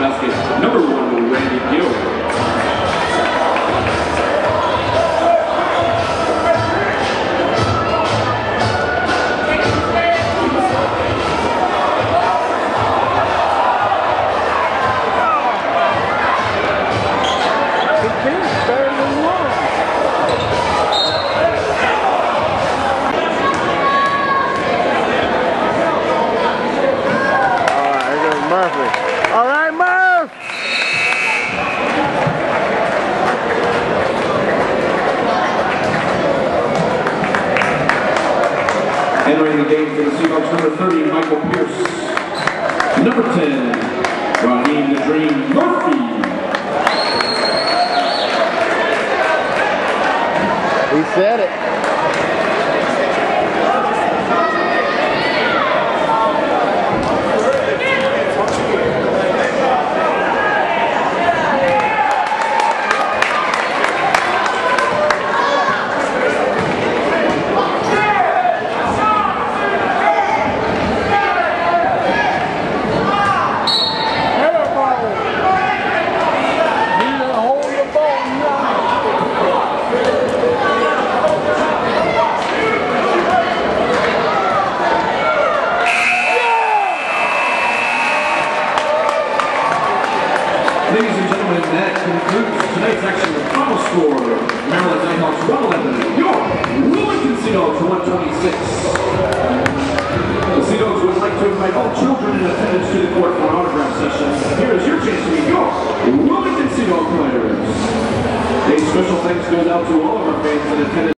Francisco. Entering the game for the Seahawks, number 30, Michael Pierce. Number 10, Rahiem the Dream Murphy. He said it. That concludes tonight's action. The final score, Maryland Nighthawks 111, York, Wilmington Sea Dawgs 126. The Sea Dawgs would like to invite all children in attendance to the court for an autograph session. Here is your chance to meet York, Wilmington Sea Dawg players. A special thanks goes out to all of our fans in attendance.